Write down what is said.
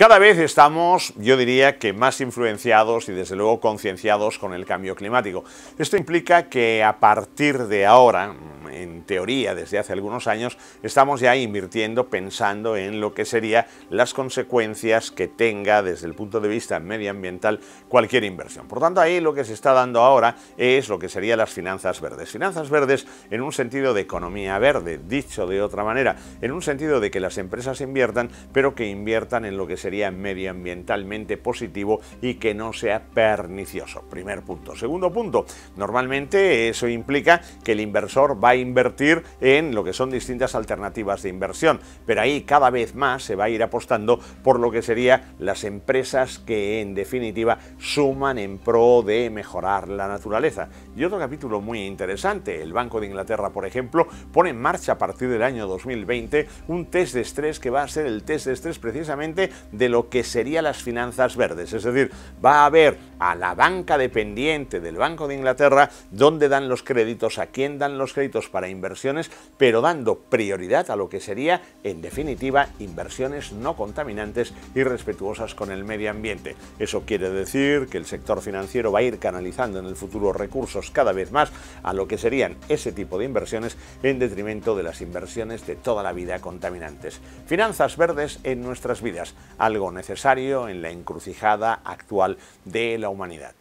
Cada vez estamos, yo diría que más influenciados y desde luego concienciados con el cambio climático. Esto implica que a partir de ahora, en teoría desde hace algunos años, estamos ya invirtiendo pensando en lo que serían las consecuencias que tenga desde el punto de vista medioambiental cualquier inversión. Por tanto, ahí lo que se está dando ahora es lo que serían las finanzas verdes. Finanzas verdes en un sentido de economía verde, dicho de otra manera, en un sentido de que las empresas inviertan, pero que inviertan en lo que sería medioambientalmente positivo y que no sea pernicioso. Primer punto. Segundo punto, normalmente eso implica que el inversor va a en lo que son distintas alternativas de inversión, pero ahí cada vez más se va a ir apostando por lo que serían las empresas que en definitiva suman en pro de mejorar la naturaleza. Y otro capítulo muy interesante, el Banco de Inglaterra, por ejemplo, pone en marcha a partir del año 2020 un test de estrés que va a ser el test de estrés precisamente de lo que serían las finanzas verdes. Es decir, va a haber a la banca dependiente del Banco de Inglaterra dónde dan los créditos, a quién dan los créditos para inversiones, pero dando prioridad a lo que sería, en definitiva, inversiones no contaminantes y respetuosas con el medio ambiente. Eso quiere decir que el sector financiero va a ir canalizando en el futuro recursos cada vez más a lo que serían ese tipo de inversiones en detrimento de las inversiones de toda la vida contaminantes. Finanzas verdes en nuestras vidas algo necesario en la encrucijada actual de la humanidad.